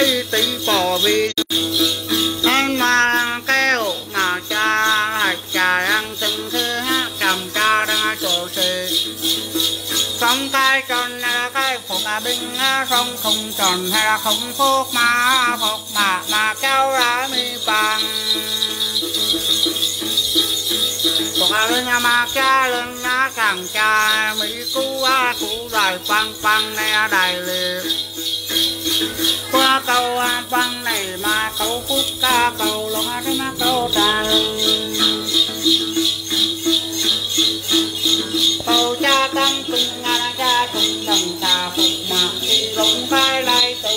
cây tí bỏ vì em mà kêu mà cha hạt trà ăn từng thứ hát cầm cha đang chỗ sự không cái tròn cái phục à binh không không tròn hay là không phục mà phục mà mà kéo ra mi bằng. Phục à binh mà cha lên na càng cha mi cú á cú đại băng băng này đại liệt câu à, băng này mà câu phúc ca câu lo thế mà câu trà câu cha tăng cùng ngà cha cùng đồng trà phục mà đi rộng vai lại tù.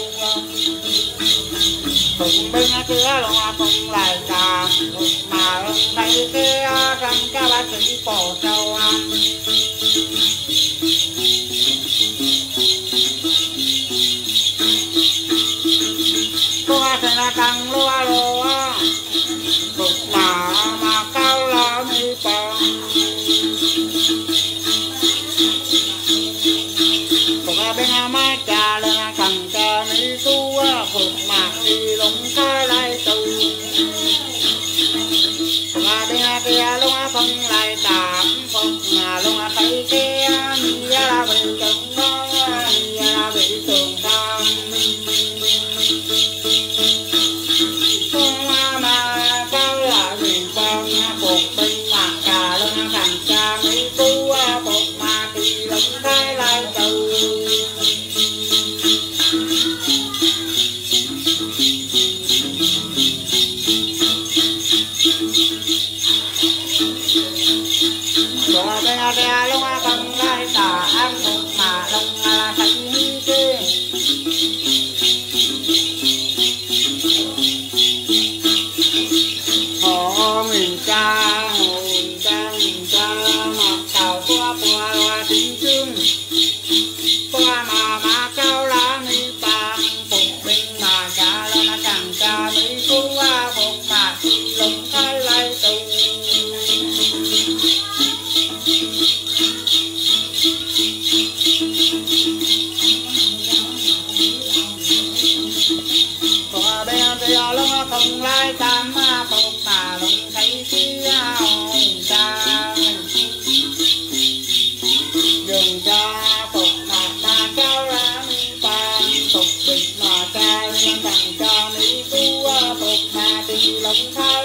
Cùng bên cửa lo cùng lại trà phục mà thấy kia à, răng cha bác sĩ phổ châu Tua à. Phục à bên à mà cha lên à càng cha mi tu à Phục mà đi lông khai lại tu Phục à bên à kia lông à không lại tạm Phục mà lông à thấy kia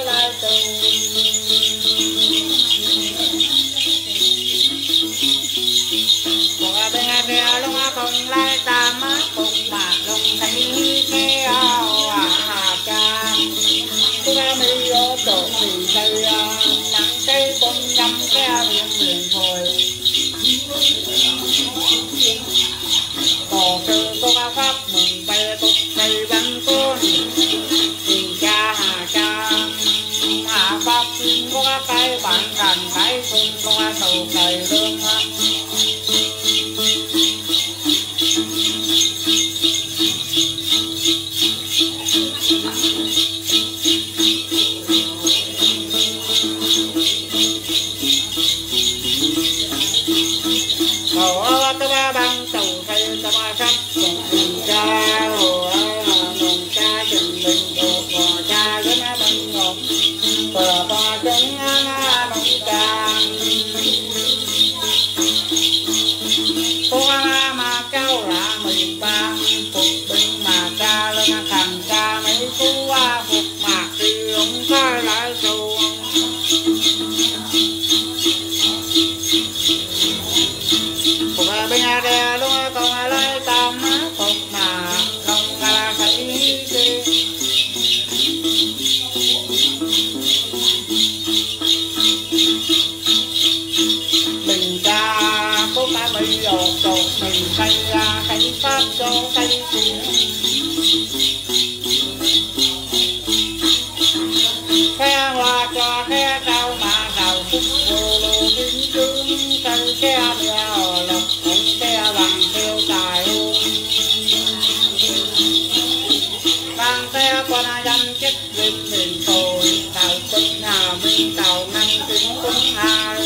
love the. cầu cầu mình cây ra cây pháp cho cây cùng khe hoa cho khe rau mà đào phúc vô lô kính trương cây khe đèo lộc cũng khe bằng tiêu tài hôn càng khe con dân chức dịch tội tàu quân hà minh tàu năng tính quân hà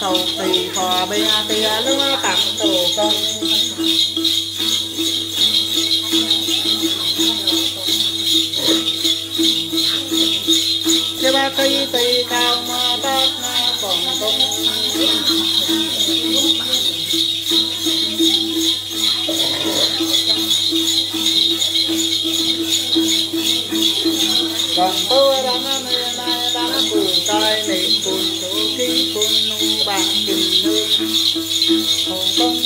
cầu tì phò bia tìa lứa tặng tù công. Thế ba cây tì cao mà bát phòng công. Còn tôi đang nơi này đang buồn tay niệm buồn 给了青春，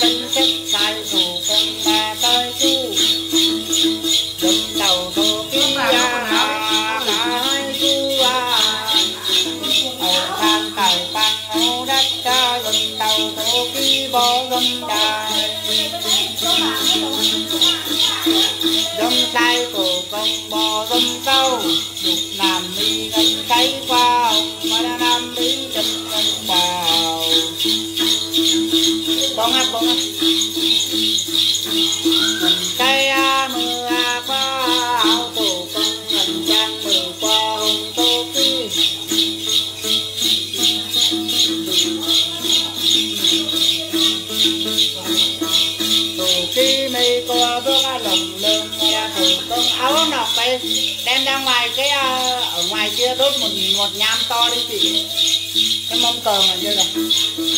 tinh xích sai thù con ta tới chú đụng đầu thù kiếm ra ta hai chú à ở tham tài tăng ô đất ta đụng đầu thù ký bó đâm đà đâm tay thù con bò đâm câu đục làm mi ngân thấy qua ông mà nam đi chân ngân bà đốt một một nhám to đi chị. Cái mâm cờ mà như rồi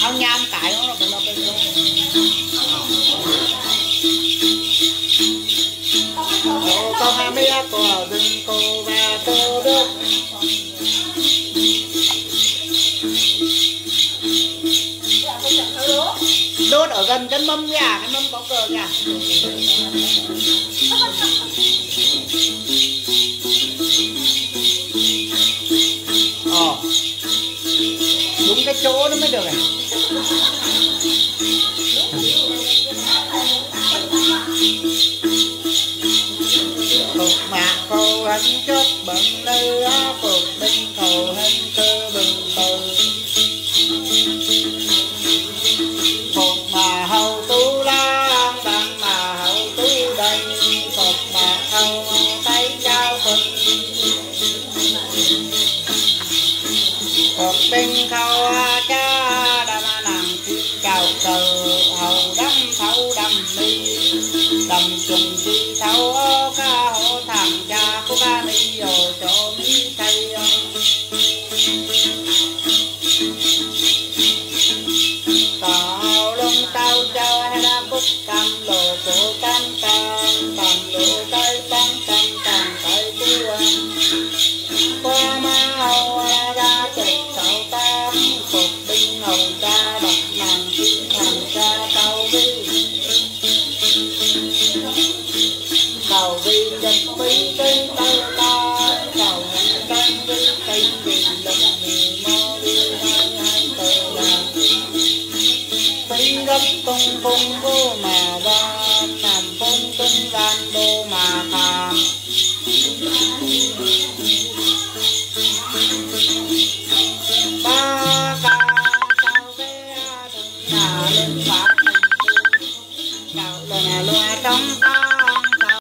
áo nhám cải nó là cái nó cái số cô có hai mấy cô đừng cô và cô đốt. Đốt ở gần cái mâm nhà, cái mâm có cờ nhà. Chỗ nó. bongo man.